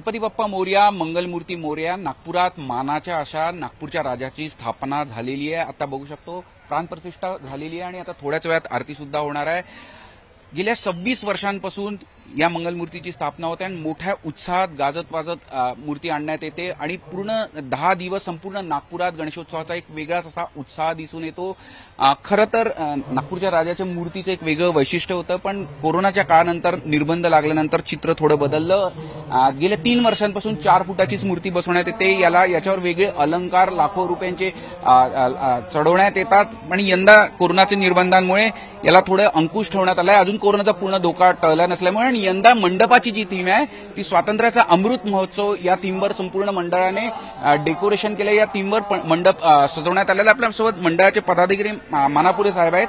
गणपती बाप्पा मोर्या मंगलमूर्ती मोर्या नागपुरात मानाच्या अशा नागपूरच्या राजाची स्थापना झालेली आहे. आता बघू शकतो प्राणप्रतिष्ठा झालेली आहे आणि आता थोड्याच वेळात आरती सुद्धा होणार आहे. गेल्या सव्वीस वर्षांपासून या मंगलमूर्तीची स्थापना होते आणि मोठ्या उत्साहात गाजत वाजत मूर्ती आणण्यात येते आणि पूर्ण दहा दिवस संपूर्ण नागपुरात गणेशोत्सवाचा एक वेगळाच असा उत्साह दिसून येतो. खरं तर नागपूरच्या राजाच्या मूर्तीचं एक वेगळं वैशिष्ट्य होतं पण कोरोनाच्या काळानंतर निर्बंध लागल्यानंतर चित्र थोडं बदललं. गेल्या तीन वर्षांपासून चार फुटाचीच मूर्ती बसवण्यात येते. याला याच्यावर वेगळे अलंकार लाखो रुपयांचे चढवण्यात येतात. आणि यंदा कोरोनाच्या निर्बंधांमुळे याला थोडं अंकुश ठेवण्यात आलाय. अजून कोरोनाचा पूर्ण धोका टळला नसल्यामुळे आणि यंदा मंडपाची जी थीम आहे ती स्वातंत्र्याचा अमृत महोत्सव या थीमवर संपूर्ण मंडळाने डेकोरेशन केलं. या थीमवर प- मंडप सजवण्यात आलेला आहे. आपल्यासोबत मंडळाचे पदाधिकारी मानापुरे साहेब आहेत.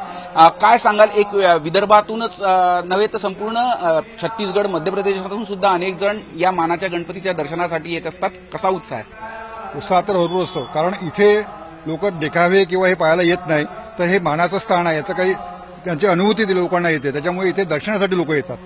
काय सांगाल? एक विदर्भातूनच नव्हे तर संपूर्ण छत्तीसगड मध्य प्रदेशातून सुद्धा अनेक जण या मानाच्या गणपतीच्या दर्शनासाठी येत असतात. कसा उत्साह आहे? उत्साह तर भरपूर असतो. कारण इथे लोक देखावे किंवा हे पाहायला येत नाही तर हे मानाचं स्थान आहे. याचं काही त्यांची अनुभूती लोकांना येते. त्याच्यामुळे इथे दर्शनासाठी लोक येतात.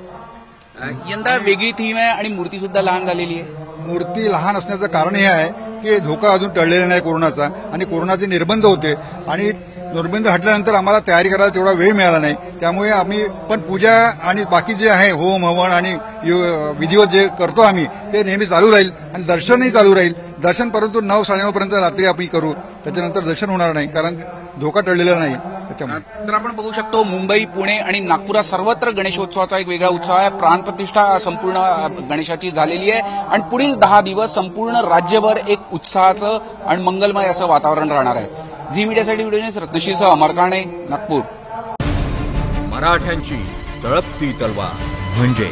यंदा वेगळी थीम आहे आणि मूर्ती सुद्धा लहान झालेली आहे. मूर्ती लहान असण्याचं कारण हे आहे की धोका अजून टळलेला नाही कोरोनाचा आणि कोरोनाचे निर्बंध होते आणि निर्बंध हटल्यानंतर आम्हाला तयारी करायला तेवढा वेळ मिळाला नाही. त्यामुळे आम्ही पण पूजा आणि बाकी जे आहे होम हवन आणि विधिवत जे करतो आम्ही ते नेहमी चालू राहील आणि दर्शनही चालू राहील. दर्शन परंतु नऊ साडेनऊ पर्यंत रात्री आम्ही करू. त्याच्यानंतर दर्शन होणार नाही कारण धोका टळलेला नाही त्याच्यामुळे. तर आपण बघू शकतो मुंबई पुणे आणि नागपुरात सर्वत्र गणेशोत्सवाचा एक वेगळा उत्साह आहे. प्राणप्रतिष्ठा संपूर्ण गणेशाची झालेली आहे. आणि पुढील दहा दिवस संपूर्ण राज्यभर एक उत्साहाचं आणि मंगलमय असं वातावरण राहणार आहे. झी मीडियासाठी व्हिडिओ रत्नशीसह अमर काणे नागपूर. मराठ्यांची तळपती तलवार. म्हणजे?